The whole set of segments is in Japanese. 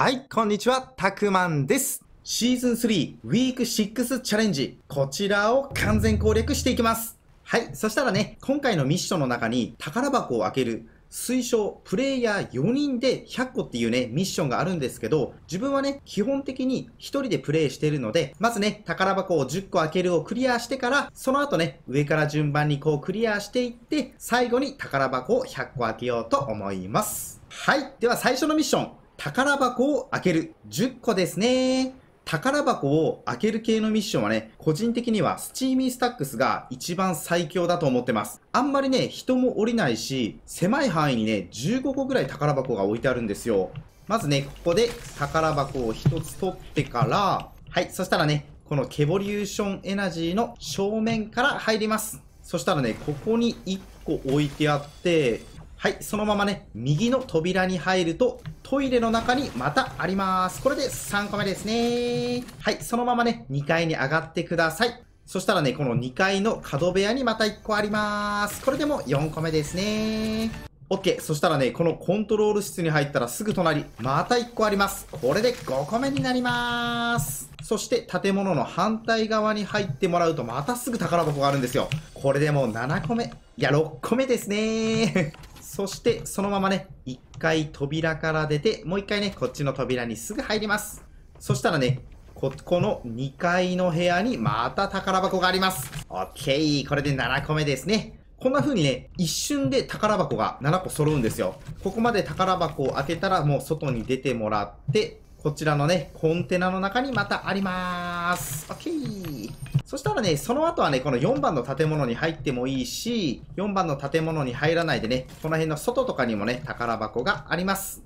はい、こんにちは、たくまんです。シーズン3ウィーク6チャレンジ。こちらを完全攻略していきます。はい、そしたらね、今回のミッションの中に宝箱を開ける推奨、プレイヤー4人で100個っていうね、ミッションがあるんですけど、自分はね、基本的に1人でプレイしてるので、まずね、宝箱を10個開けるをクリアしてから、その後ね、上から順番にこうクリアしていって、最後に宝箱を100個開けようと思います。はい。では最初のミッション。宝箱を開ける。10個ですね。宝箱を開ける系のミッションはね、個人的にはスチーミースタックスが一番最強だと思ってます。あんまりね、人も降りないし、狭い範囲にね、15個ぐらい宝箱が置いてあるんですよ。まずね、ここで宝箱を1つ取ってから、はい、そしたらね、このケボリューションエナジーの正面から入ります。そしたらね、ここに1個置いてあって、はい、そのままね、右の扉に入ると、トイレの中にまたあります。これで3個目ですね。はい、そのままね、2階に上がってください。そしたらね、この2階の角部屋にまた1個あります。これでも4個目ですね。OK。そしたらね、このコントロール室に入ったらすぐ隣、また1個あります。これで5個目になります。そして建物の反対側に入ってもらうとまたすぐ宝箱があるんですよ。これでもう7個目。いや、6個目ですね。そして、そのままね、一回扉から出て、もう一回ね、こっちの扉にすぐ入ります。そしたらね、ここの2階の部屋にまた宝箱があります。オッケー。これで7個目ですね。こんな風にね、一瞬で宝箱が7個揃うんですよ。ここまで宝箱を開けたらもう外に出てもらって、こちらのね、コンテナの中にまたあります。オッケー。そしたらね、その後はね、この4番の建物に入ってもいいし、4番の建物に入らないでね、この辺の外とかにもね、宝箱があります。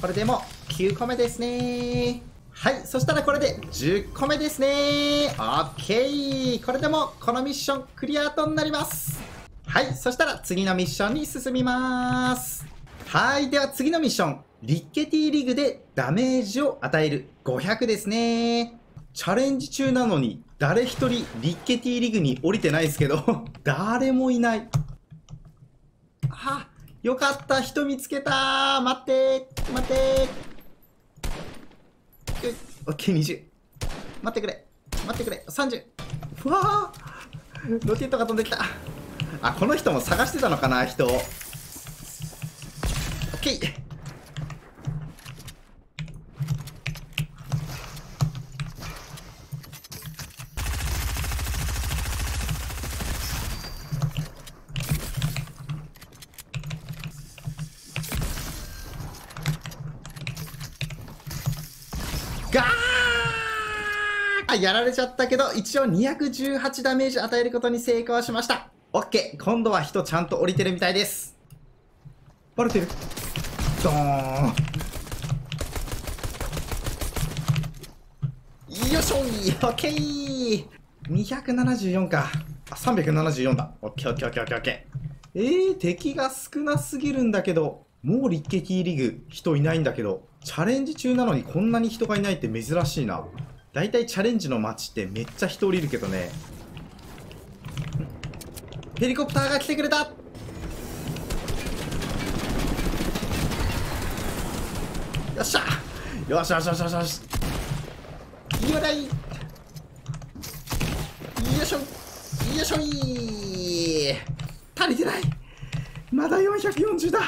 これでも9個目ですねはい。そしたらこれで10個目ですねオッケー。これでもこのミッションクリアとなります。はい。そしたら次のミッションに進みます。はい。では次のミッション。リッケティリグでダメージを与える500ですね。チャレンジ中なのに誰一人リッケティリグに降りてないですけど 誰もいない。あ、よかった人見つけた待って待ってオッケー20。待ってくれ待ってくれ !30! ふわーロケットが飛んできたあ、この人も探してたのかな人を。オッケーガやられちゃったけど、一応218ダメージ与えることに成功しました。オッケー今度は人ちゃんと降りてるみたいです。バレてるドーンよいしょオッケー !274 か。あ、374だ。オッケーオッケーオッケーオッケーオッケー。えー、敵が少なすぎるんだけど、もう立撃リグ人いないんだけど、チャレンジ中なのにこんなに人がいないって珍しいな。だいたいチャレンジの街ってめっちゃ人降りるけどね。ヘリコプターが来てくれた。よっしゃ。よしよしよしよしよし。いわないよいしょ。よいしょい。足りてない。まだ440だ。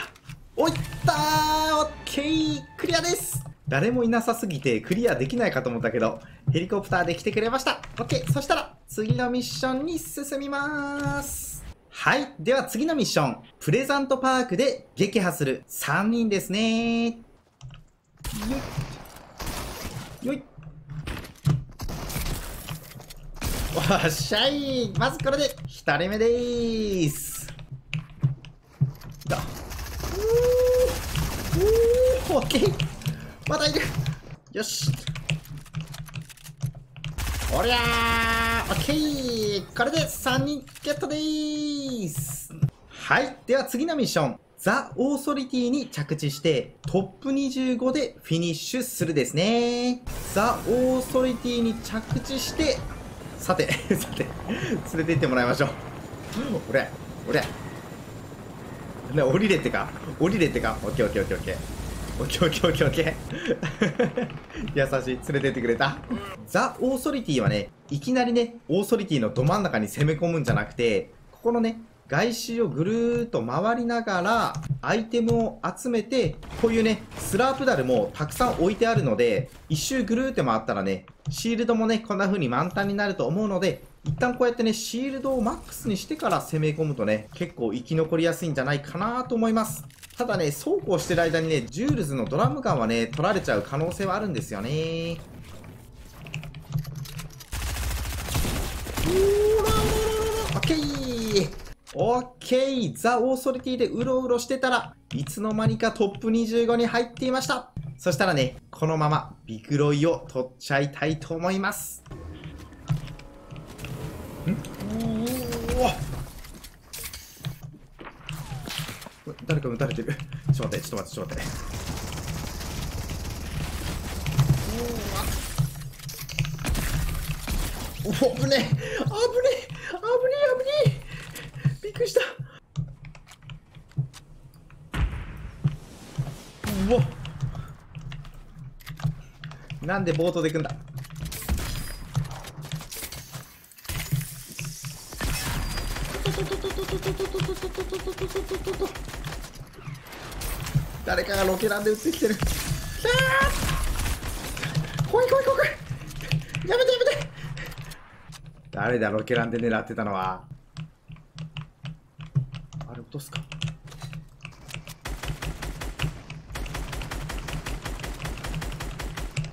おいったー。オッケー。クリアです。誰もいなさすぎてクリアできないかと思ったけど、ヘリコプターで来てくれました。オッケーそしたら次のミッションに進みます。はい。では次のミッション。プレザントパークで撃破する3人ですね。よい。よい。おっしゃいまずこれで1人目でーす。だ。おーオッケーまだいるよし。おりゃー。オッケー。これで3人ゲットでーす。はい。では次のミッション。ザ・オーソリティに着地してトップ25でフィニッシュするですね。ザ・オーソリティに着地してさて さて連れて行ってもらいましょう。俺俺ね、降りれってか。降りれってか。オッケーオッケーオッケーオッケー。オッケーオッケーオッケーオッケー。優しい。連れてってくれた。ザ・オーソリティはねいきなりねオーソリティのど真ん中に攻め込むんじゃなくてここのね外周をぐるーっと回りながらアイテムを集めてこういうねスラープダルもたくさん置いてあるので一周ぐるーって回ったらねシールドもねこんな風に満タンになると思うので一旦こうやってねシールドをマックスにしてから攻め込むとね結構生き残りやすいんじゃないかなと思います。ただねそうこうしてる間にねジュールズのドラムガンはね取られちゃう可能性はあるんですよね。うららららオッケー。オッケー。ザ・オーソリティでうろうろしてたらいつの間にかトップ25に入っていました。そしたらねこのままビクロイを取っちゃいたいと思います。ん？うお誰か撃たれてる。ちょっと待ってちょっと待って。ちょっと待っておお危ねえ。危ねえ。危ねえ危ねえ。びっくりした。うわ。なんでボートで行くんだ。誰かがロケランで撃ってきてる。怖い怖い怖い怖い。やめてやめて。誰だロケランで狙ってたのは？あれ落とすか？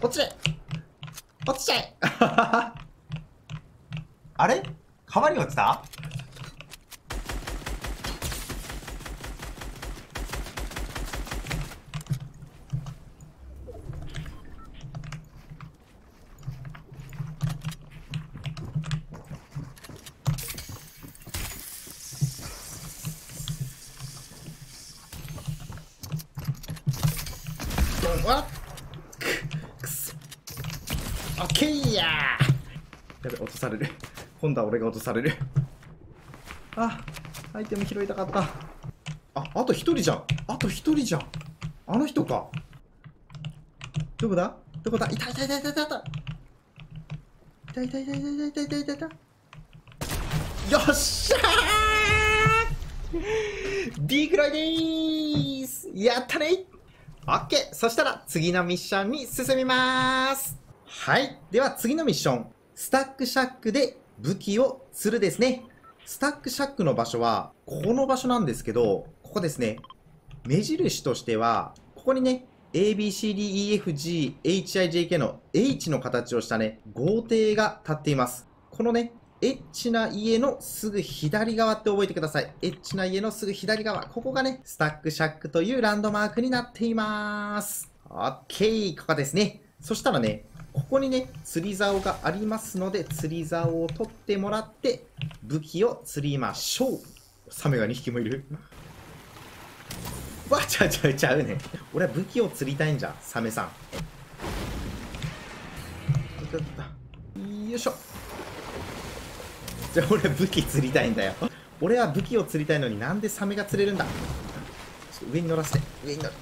落ちれ落ちちゃえあれ？川に落ちたわくそオッケーややべ落とされる。今度は俺が落とされる。あアイテム拾いたかった。ああと一人じゃん。あと一人じゃん。あの人か。どこだ？どこだ？いたいたいたいたいたいたい。たいたいたいたいたいたいたいたい。たよっしゃー !D くらいでーす。やったね。OK! そしたら次のミッションに進みます。はい。では次のミッション。スタックシャックで武器を釣るですね。スタックシャックの場所は、この場所なんですけど、ここですね。目印としては、ここにね、ABCDEFGHIJK の H の形をしたね、豪邸が立っています。このね、エッチな家のすぐ左側って覚えてください。エッチな家のすぐ左側。ここがね、スタックシャックというランドマークになっています。オッケー、ここですね。そしたらね、ここにね、釣り竿がありますので、釣り竿を取ってもらって、武器を釣りましょう。サメが2匹もいる。わ、ちゃうちゃうちゃうね。俺は武器を釣りたいんじゃん、サメさん。よいしょ。じゃあ俺は武器釣りたいんだよ俺は武器を釣りたいのになんでサメが釣れるんだ上に乗らせて上に乗る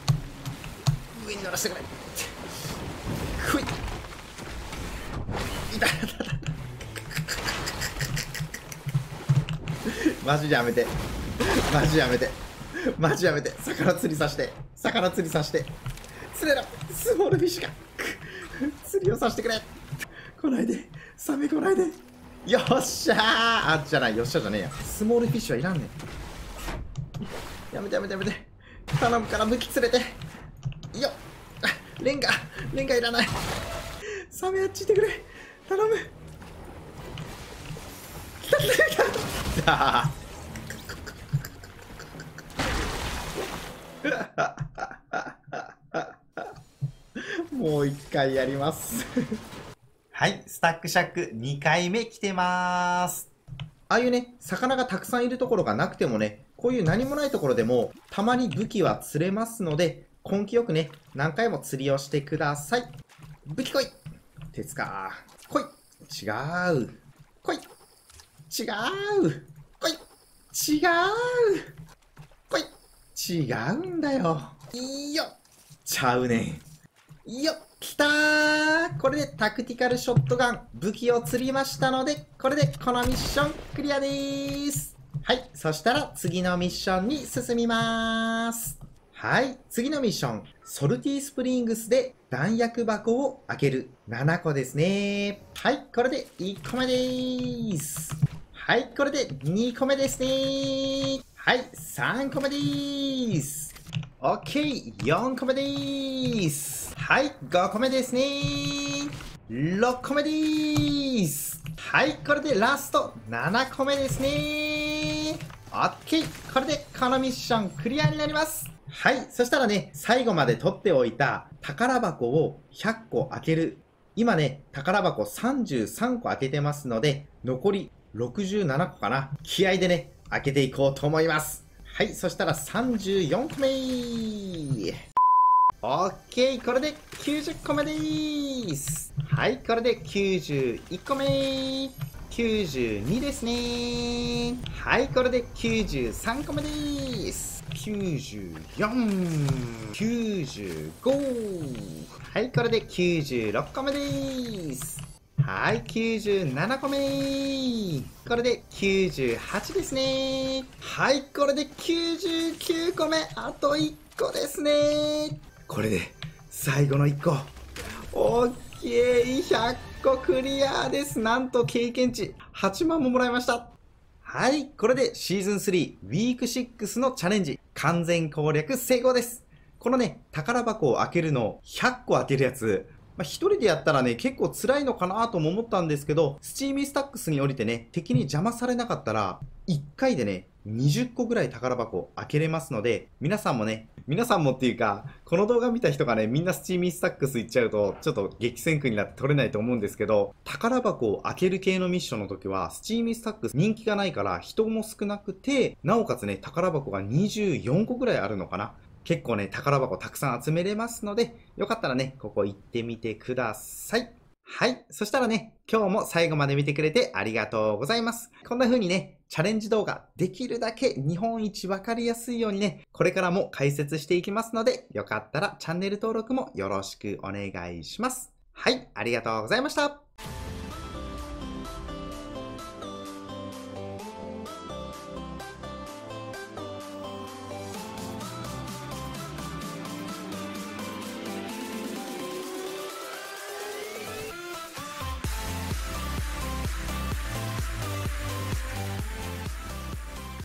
上に乗らせてくれふいいたたたマジやめて。マジやめて。マジやめて。魚釣りさして。魚釣りさして。釣れろ。スモールフィッシュが釣りをさしてくれ。来ないで。サメ来ないで。よっしゃー。あじゃない。よっしゃじゃねえや。スモールフィッシュはいらんねん。やめてやめてやめて。頼むから武器連れて。よっ。レンガ。レンガいらない。サメあっちいてくれ。頼む来た来た来たもう一回やりますはい、スタックシャック2回目来てまーす。ああいうね、魚がたくさんいるところがなくてもね、こういう何もないところでも、たまに武器は釣れますので、根気よくね、何回も釣りをしてください。武器来い鉄か。来い違う。来い違う来い違う来い違うんだよ。いいよちゃうねん。よっきたーこれでタクティカルショットガン、武器を釣りましたので、これでこのミッションクリアでーす。はい。そしたら次のミッションに進みまーす。はい。次のミッション。ソルティスプリングスで弾薬箱を開ける。7個ですね。はい。これで1個目でーす。はい。これで2個目ですね。はい。3個目でーす。OK。4個目でーす。はい。5個目ですね。6個目でーす。はい。これでラスト7個目ですね。OK。これでこのミッションクリアになります。はい。そしたらね、最後まで取っておいた宝箱を100個開ける。今ね、宝箱33個開けてますので、残り67個かな。気合でね、開けていこうと思います。はい。そしたら34個目オッケーこれで90個目でーすはい、これで91個目92ですねはい、これで93個目でーす94、95。はい、これで96個目です。はい、97個目。これで98ですね。はい、これで99個目。あと1個ですね。これで最後の1個。オッケー、100個クリアです。なんと経験値8万ももらいました。はい。これでシーズン3、ウィーク6のチャレンジ、完全攻略成功です。このね、宝箱を開けるの100個当てるやつ、まあ、一人でやったらね、結構辛いのかなとも思ったんですけど、スチーミースタックスに降りてね、敵に邪魔されなかったら、1回でね、20個ぐらい宝箱開けれますので、皆さんもね、皆さんもっていうか、この動画見た人がね、みんなスチーミースタックス行っちゃうと、ちょっと激戦区になって取れないと思うんですけど、宝箱を開ける系のミッションの時は、スチーミースタックス人気がないから人も少なくて、なおかつね、宝箱が24個ぐらいあるのかな。結構ね、宝箱たくさん集めれますので、よかったらね、ここ行ってみてください。はい。そしたらね、今日も最後まで見てくれてありがとうございます。こんな風にね、チャレンジ動画、できるだけ日本一わかりやすいようにね、これからも解説していきますので、よかったらチャンネル登録もよろしくお願いします。はい。ありがとうございました。